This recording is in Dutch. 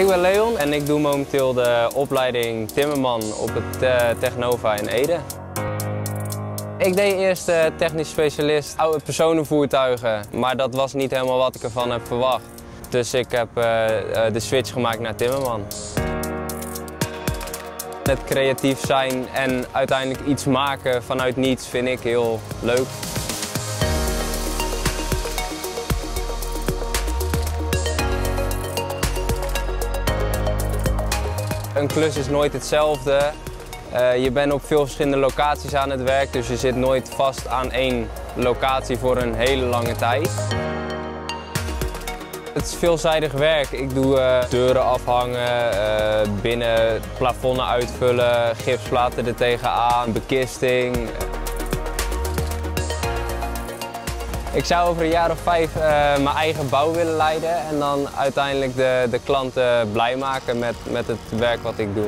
Ik ben Leon en ik doe momenteel de opleiding Timmerman op het uh, Technova in Ede. Ik deed eerst uh, technisch specialist oude personenvoertuigen, maar dat was niet helemaal wat ik ervan heb verwacht. Dus ik heb uh, de switch gemaakt naar Timmerman. Het creatief zijn en uiteindelijk iets maken vanuit niets vind ik heel leuk. Een klus is nooit hetzelfde. Uh, je bent op veel verschillende locaties aan het werk, dus je zit nooit vast aan één locatie voor een hele lange tijd. Het is veelzijdig werk. Ik doe uh, deuren afhangen, uh, binnen plafonnen uitvullen, gipsplaten er tegenaan, bekisting. Ik zou over een jaar of vijf uh, mijn eigen bouw willen leiden en dan uiteindelijk de, de klanten blij maken met, met het werk wat ik doe.